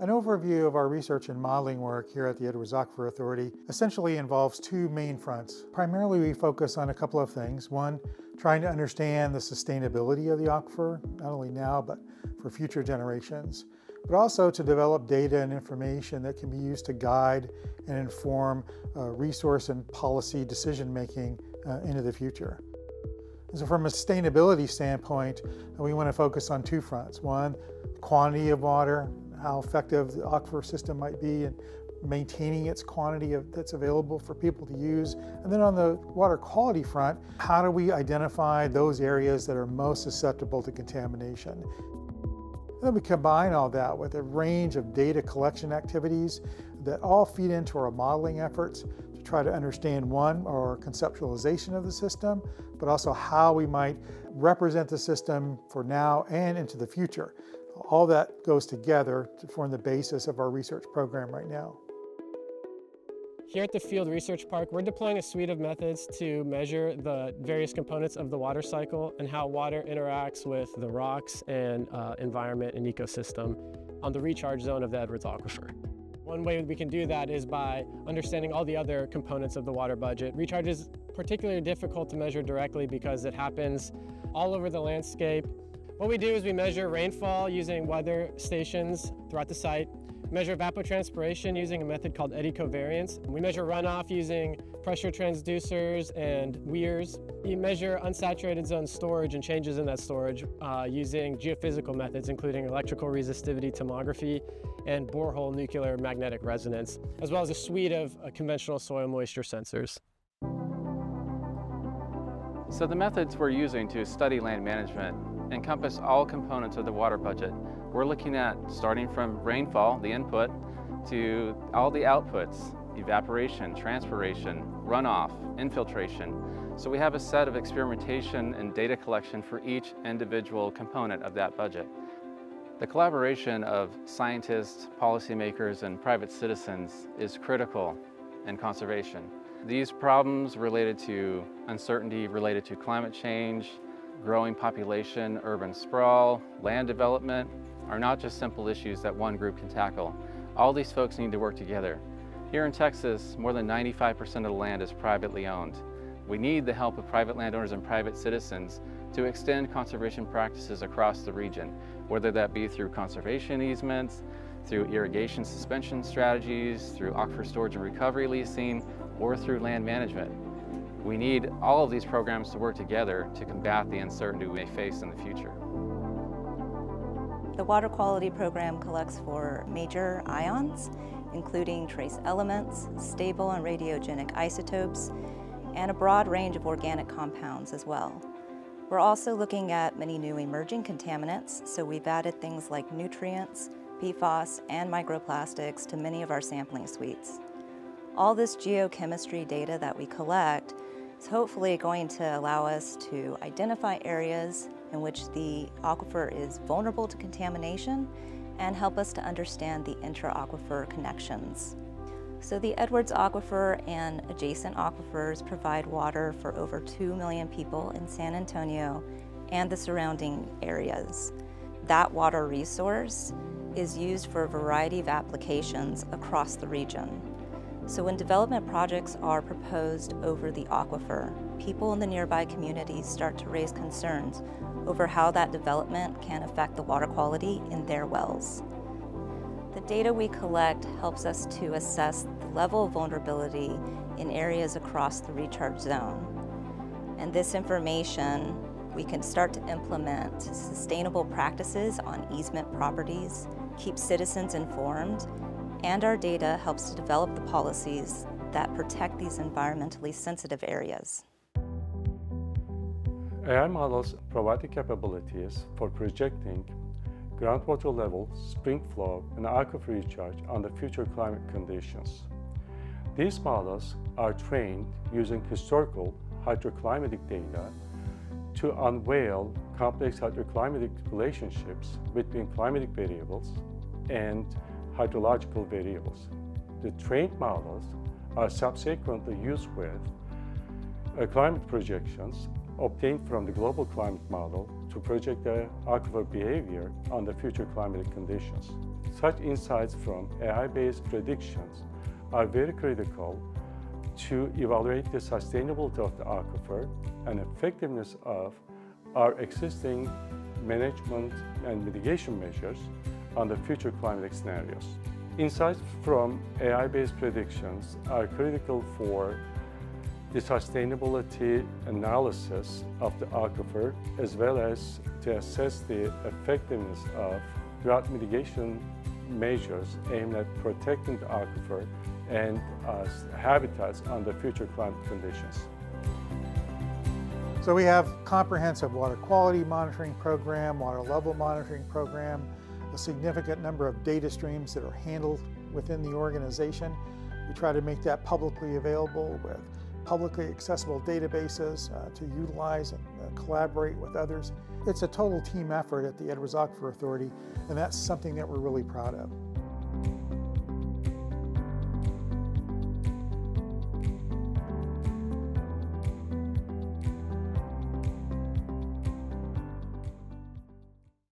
An overview of our research and modeling work here at the Edwards Aquifer Authority essentially involves two main fronts. Primarily, we focus on a couple of things. One, trying to understand the sustainability of the aquifer, not only now, but for future generations, but also to develop data and information that can be used to guide and inform uh, resource and policy decision making uh, into the future. So from a sustainability standpoint, we want to focus on two fronts. One, quantity of water, how effective the aquifer system might be in maintaining its quantity of, that's available for people to use. And then on the water quality front, how do we identify those areas that are most susceptible to contamination? And then we combine all that with a range of data collection activities that all feed into our modeling efforts try to understand one, our conceptualization of the system, but also how we might represent the system for now and into the future. All that goes together to form the basis of our research program right now. Here at the Field Research Park, we're deploying a suite of methods to measure the various components of the water cycle and how water interacts with the rocks and uh, environment and ecosystem on the recharge zone of the Edwards Aquifer. One way we can do that is by understanding all the other components of the water budget. Recharge is particularly difficult to measure directly because it happens all over the landscape. What we do is we measure rainfall using weather stations throughout the site measure evapotranspiration using a method called eddy covariance. We measure runoff using pressure transducers and weirs. We measure unsaturated zone storage and changes in that storage uh, using geophysical methods, including electrical resistivity tomography and borehole nuclear magnetic resonance, as well as a suite of uh, conventional soil moisture sensors. So the methods we're using to study land management encompass all components of the water budget, we're looking at starting from rainfall, the input, to all the outputs, evaporation, transpiration, runoff, infiltration. So we have a set of experimentation and data collection for each individual component of that budget. The collaboration of scientists, policymakers, and private citizens is critical in conservation. These problems related to uncertainty related to climate change, growing population, urban sprawl, land development, are not just simple issues that one group can tackle. All these folks need to work together. Here in Texas, more than 95% of the land is privately owned. We need the help of private landowners and private citizens to extend conservation practices across the region, whether that be through conservation easements, through irrigation suspension strategies, through aquifer storage and recovery leasing, or through land management. We need all of these programs to work together to combat the uncertainty we may face in the future. The water quality program collects for major ions, including trace elements, stable and radiogenic isotopes, and a broad range of organic compounds as well. We're also looking at many new emerging contaminants, so we've added things like nutrients, PFAS, and microplastics to many of our sampling suites. All this geochemistry data that we collect is hopefully going to allow us to identify areas in which the aquifer is vulnerable to contamination and help us to understand the intra-aquifer connections. So the Edwards Aquifer and adjacent aquifers provide water for over 2 million people in San Antonio and the surrounding areas. That water resource is used for a variety of applications across the region. So when development projects are proposed over the aquifer, people in the nearby communities start to raise concerns over how that development can affect the water quality in their wells. The data we collect helps us to assess the level of vulnerability in areas across the recharge zone. And this information, we can start to implement sustainable practices on easement properties, keep citizens informed, and our data helps to develop the policies that protect these environmentally sensitive areas. AI models provide the capabilities for projecting groundwater level, spring flow, and aquifer recharge under future climate conditions. These models are trained using historical hydroclimatic data to unveil complex hydroclimatic relationships between climatic variables and hydrological variables. The trained models are subsequently used with uh, climate projections obtained from the global climate model to project the aquifer behavior under future climatic conditions. Such insights from AI-based predictions are very critical to evaluate the sustainability of the aquifer and effectiveness of our existing management and mitigation measures under future climatic scenarios. Insights from AI-based predictions are critical for the sustainability analysis of the aquifer as well as to assess the effectiveness of drought mitigation measures aimed at protecting the aquifer and uh, habitats under future climate conditions. So we have comprehensive water quality monitoring program, water level monitoring program, a significant number of data streams that are handled within the organization. We try to make that publicly available with publicly accessible databases uh, to utilize and uh, collaborate with others. It's a total team effort at the Edwards Aquifer Authority, and that's something that we're really proud of.